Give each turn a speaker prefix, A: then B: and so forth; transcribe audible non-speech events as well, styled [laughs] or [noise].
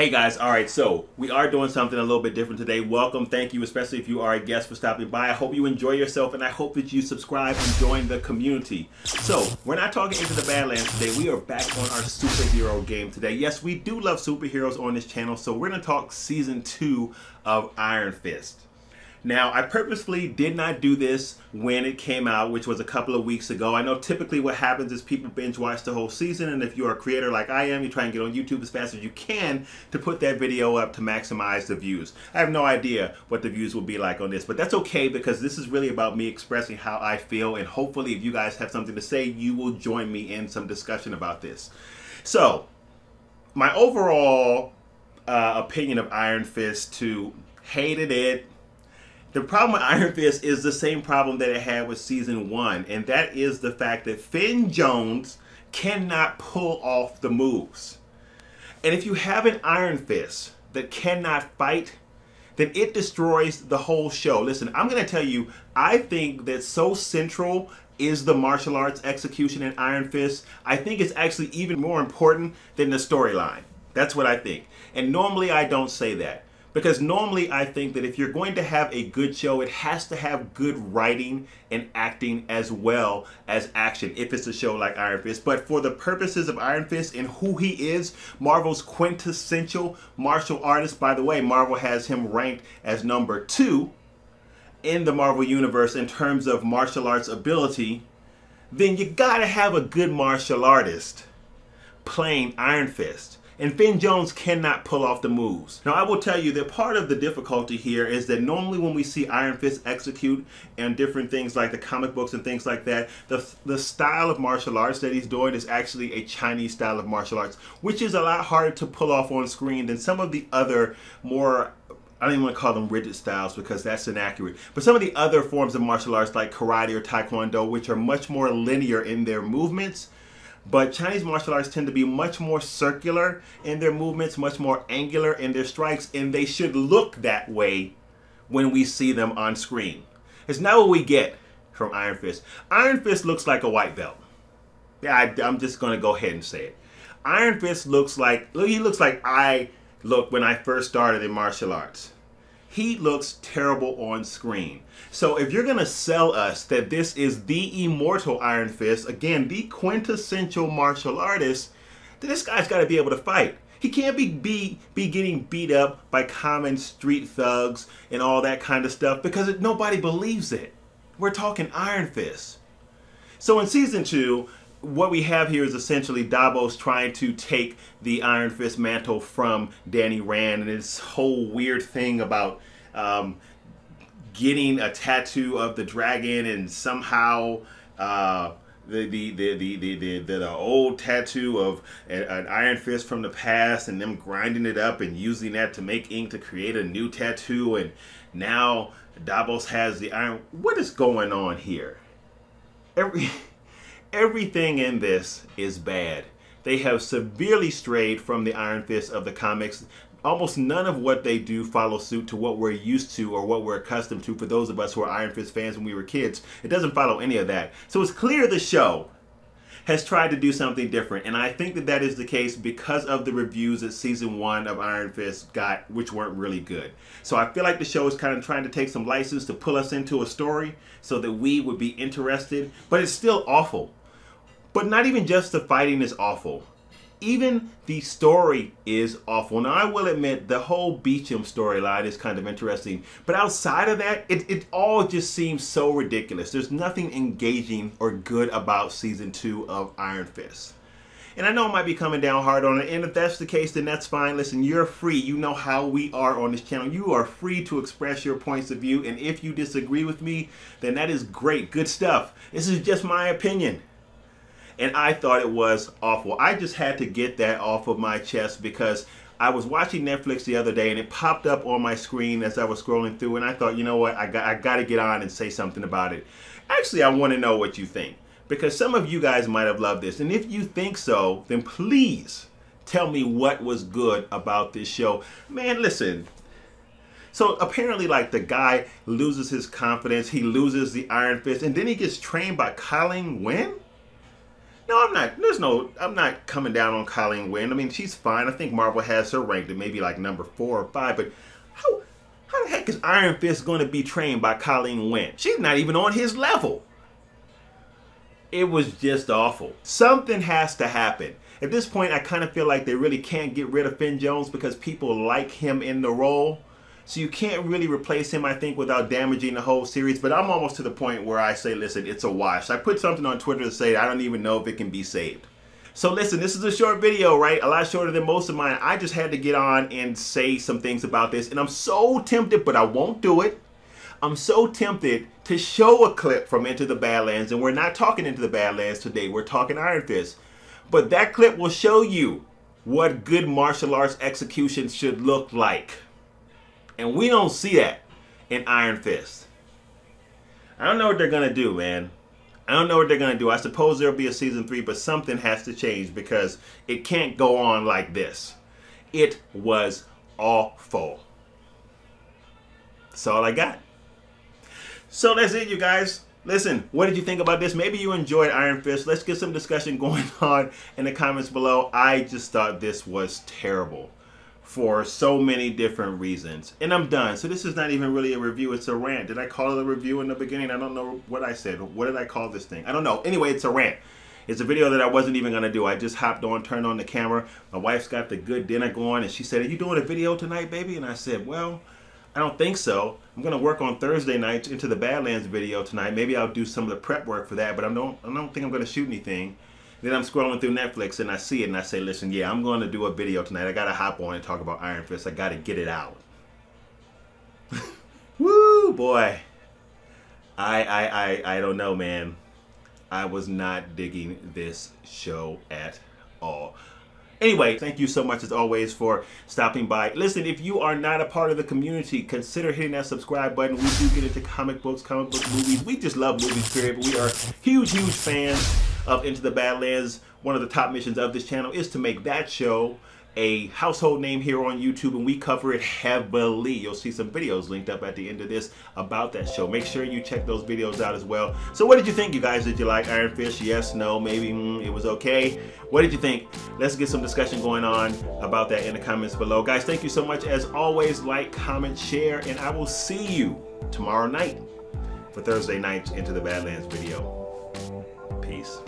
A: Hey guys, all right, so we are doing something a little bit different today. Welcome, thank you, especially if you are a guest for stopping by. I hope you enjoy yourself and I hope that you subscribe and join the community. So, we're not talking into the Badlands today. We are back on our superhero game today. Yes, we do love superheroes on this channel, so we're to talk season two of Iron Fist. Now, I purposely did not do this when it came out, which was a couple of weeks ago. I know typically what happens is people binge watch the whole season, and if you're a creator like I am, you try and get on YouTube as fast as you can to put that video up to maximize the views. I have no idea what the views will be like on this, but that's okay because this is really about me expressing how I feel, and hopefully if you guys have something to say, you will join me in some discussion about this. So, my overall uh, opinion of Iron Fist 2, hated it, the problem with Iron Fist is the same problem that it had with season one, and that is the fact that Finn Jones cannot pull off the moves. And if you have an Iron Fist that cannot fight, then it destroys the whole show. Listen, I'm going to tell you, I think that so central is the martial arts execution in Iron Fist. I think it's actually even more important than the storyline. That's what I think. And normally I don't say that. Because normally I think that if you're going to have a good show, it has to have good writing and acting as well as action, if it's a show like Iron Fist. But for the purposes of Iron Fist and who he is, Marvel's quintessential martial artist, by the way, Marvel has him ranked as number two in the Marvel Universe in terms of martial arts ability, then you gotta have a good martial artist playing Iron Fist and Finn Jones cannot pull off the moves. Now, I will tell you that part of the difficulty here is that normally when we see Iron Fist execute and different things like the comic books and things like that, the, the style of martial arts that he's doing is actually a Chinese style of martial arts, which is a lot harder to pull off on screen than some of the other more I don't even want to call them rigid styles because that's inaccurate. But some of the other forms of martial arts like karate or taekwondo, which are much more linear in their movements, but Chinese martial arts tend to be much more circular in their movements, much more angular in their strikes, and they should look that way when we see them on screen. It's not what we get from Iron Fist. Iron Fist looks like a white belt. Yeah, I, am just going to go ahead and say it. Iron Fist looks like, he looks like I look when I first started in martial arts he looks terrible on screen. So if you're going to sell us that this is the immortal Iron Fist, again, the quintessential martial artist, then this guy's got to be able to fight. He can't be, be be getting beat up by common street thugs and all that kind of stuff because it, nobody believes it. We're talking Iron Fist. So in season two, what we have here is essentially Davos trying to take the Iron Fist mantle from Danny Rand and this whole weird thing about um, getting a tattoo of the dragon and somehow uh, the, the, the, the, the, the, the, old tattoo of an Iron Fist from the past and them grinding it up and using that to make ink to create a new tattoo and now Davos has the Iron... What is going on here? Every [laughs] everything in this is bad. They have severely strayed from the Iron Fist of the comics. Almost none of what they do follow suit to what we're used to or what we're accustomed to for those of us who are Iron Fist fans when we were kids. It doesn't follow any of that. So it's clear the show has tried to do something different. And I think that that is the case because of the reviews that season one of Iron Fist got, which weren't really good. So I feel like the show is kind of trying to take some license to pull us into a story so that we would be interested, but it's still awful. But not even just the fighting is awful. Even the story is awful. Now, I will admit the whole Meachum storyline is kind of interesting, but outside of that, it, it all just seems so ridiculous. There's nothing engaging or good about season two of Iron Fist. And I know I might be coming down hard on it, and if that's the case, then that's fine. Listen, you're free. You know how we are on this channel. You are free to express your points of view, and if you disagree with me, then that is great. Good stuff. This is just my opinion and I thought it was awful. I just had to get that off of my chest because I was watching Netflix the other day and it popped up on my screen as I was scrolling through and I thought, you know what, I got, I got to get on and say something about it. Actually, I want to know what you think because some of you guys might have loved this. And if you think so, then please tell me what was good about this show. Man, listen, so apparently, like the guy loses his confidence, he loses the Iron Fist, and then he gets trained by Colleen Wing. No, I'm not. There's no. I'm not coming down on Colleen Wing. I mean, she's fine. I think Marvel has her ranked at maybe like number four or five. But how how the heck is Iron Fist going to be trained by Colleen Wing? She's not even on his level. It was just awful. Something has to happen. At this point, I kind of feel like they really can't get rid of Finn Jones because people like him in the role. So you can't really replace him, I think, without damaging the whole series. But I'm almost to the point where I say, listen, it's a wash. I put something on Twitter to say I don't even know if it can be saved. So listen, this is a short video, right? A lot shorter than most of mine. I just had to get on and say some things about this. And I'm so tempted, but I won't do it. I'm so tempted to show a clip from Into the Badlands. And we're not talking Into the Badlands today. We're talking Iron Fist. But that clip will show you what good martial arts execution should look like. And we don't see that in Iron Fist. I don't know what they're going to do, man. I don't know what they're going to do. I suppose there'll be a season three, but something has to change because it can't go on like this. It was awful. That's all I got. So that's it, you guys. Listen, what did you think about this? Maybe you enjoyed Iron Fist. Let's get some discussion [laughs] going on in the comments below. I just thought this was terrible for so many different reasons. And I'm done. So this is not even really a review. It's a rant. Did I call it a review in the beginning? I don't know what I said. What did I call this thing? I don't know. Anyway, it's a rant. It's a video that I wasn't even going to do. I just hopped on, turned on the camera. My wife's got the good dinner going. And she said, are you doing a video tonight, baby? And I said, well... I don't think so. I'm gonna work on Thursday nights into the Badlands video tonight. Maybe I'll do some of the prep work for that, but I don't I don't think I'm gonna shoot anything. Then I'm scrolling through Netflix and I see it and I say, listen, yeah, I'm going to do a video tonight. I gotta hop on and talk about Iron Fist. I gotta get it out. [laughs] Woo, boy. I, I I I don't know, man. I was not digging this show at all. Anyway, thank you so much as always for stopping by. Listen, if you are not a part of the community, consider hitting that subscribe button. We do get into comic books, comic book movies. We just love movies, period. But we are huge, huge fans of Into the Badlands. One of the top missions of this channel is to make that show a household name here on YouTube and we cover it heavily. You'll see some videos linked up at the end of this about that show. Make sure you check those videos out as well. So what did you think, you guys? Did you like Iron Fist? Yes, no, maybe mm, it was okay. What did you think? Let's get some discussion going on about that in the comments below. Guys, thank you so much. As always, like, comment, share, and I will see you tomorrow night for Thursday night's Into the Badlands video. Peace.